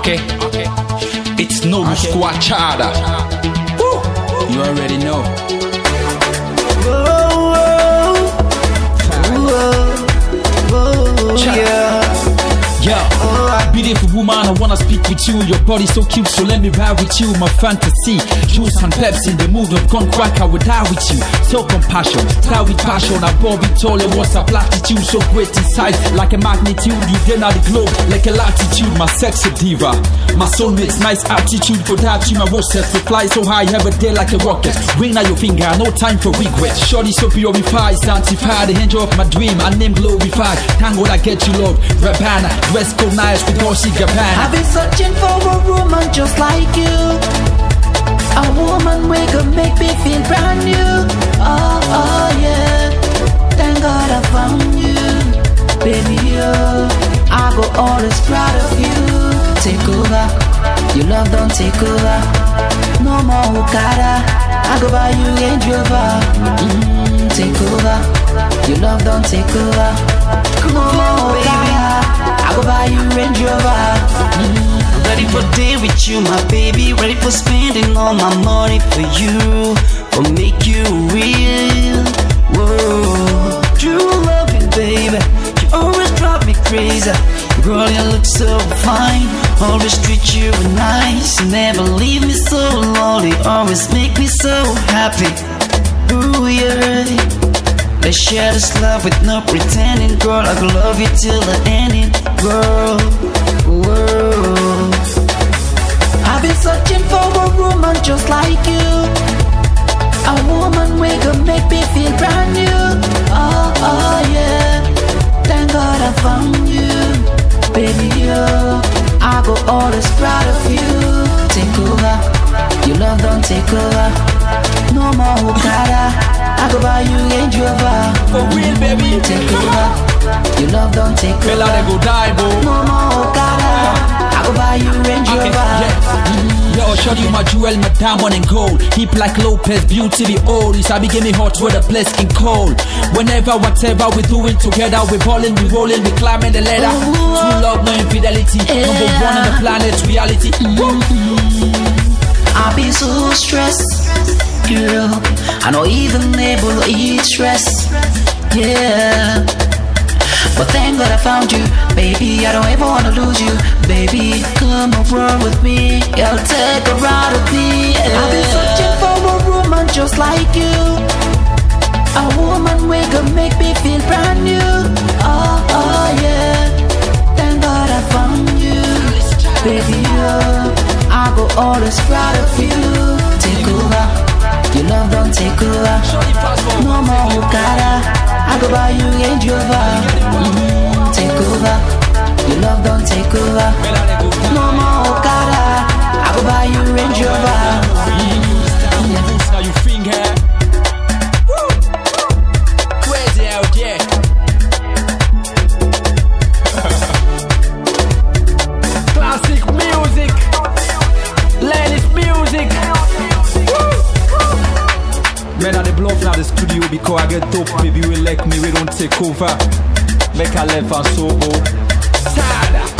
Okay. okay. It's no squachada. You already know. Yeah. Yo, beautiful woman, I wanna speak with you. Your body so cute, so let me ride with you. My fantasy, juice and Pepsi, the mood of gone crack, I would die with you. So compassion, style with passion. I bought it all, and what's a platitude? So great in size, like a magnitude. You then out the globe, like a latitude. My sexy diva, my soulmate's nice attitude. For that, you my roster to fly so high, every day like a rocket. Ring out your finger, no time for regret. Shorty so purified, sanctified, the angel of my dream. I name glorified. Thank God I get you, Lord. Rabana, dress code nice with all she Gabbana. I've been searching for a woman just like you. A woman we could make me feel brand new. Oh, oh yeah. Thank God I found you. Baby, you. I go always proud of you. Take over. Your love don't take over. No more Okada. I go buy you Range Rover. Mm, take over. Your love don't take over. No more you, my baby. Ready for spending all my money for you. For make you real. Whoa. True loving, baby. You always drive me crazy. Girl, you look so fine. Always treat you nice. Never leave me so lonely. Always make me so happy. Ooh, yeah. Let's share this love with no pretending, girl. I could love you till the ending, girl. Whoa. I've been searching for a woman just like you. A woman we could make me feel brand new. Oh, oh yeah. Thank God I found you. Baby, you. I go always proud of you. Take over. Your love don't take over. No more Okada. I go buy you Range Rover. For real, baby. Take over. Your love don't take Fella, over. they go die, bro. No more Okada. Buy you Range Okay, Rover. yeah. Yo, shorty, my jewel, my diamond and gold. Hip like Lopez, beauty the old. It's be getting hot the place can cold. Whenever, whatever we're doing together, we're balling, we rolling, we climbing the ladder. True uh, love, no infidelity. Number one on the planet, reality. I be so stressed, girl. I not even able to eat stress, yeah. But thank God I found you, baby. I don't ever wanna lose you, baby. Come over with me, I'll take a ride with me. Yeah. I've been searching for a woman just like you, a woman we could make me feel brand new. Oh, oh yeah. Thank God I found you, baby. You. I go always proud of you. Take over. Your love don't take over. No more Okada. I go buy you Range Rover. Mm, take over. Your love don't take over. No more Okada. Because I get dope. Baby, we like me, we don't take over. Make a left and sober. Sada.